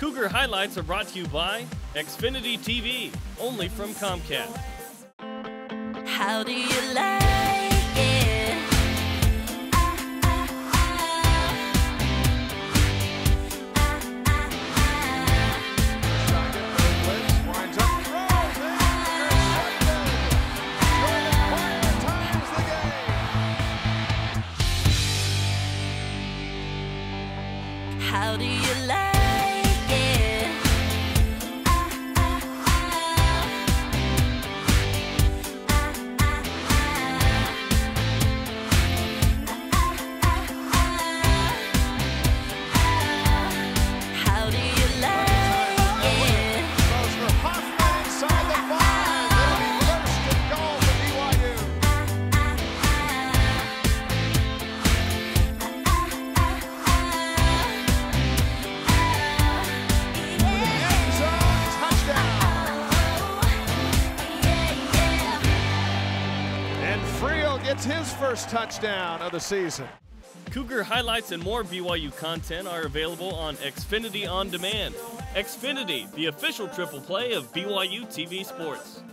Cougar highlights are brought to you by Xfinity TV, only from Comcast. How do you like it? How do you like gets his first touchdown of the season. Cougar highlights and more BYU content are available on Xfinity On Demand. Xfinity, the official triple play of BYU TV Sports.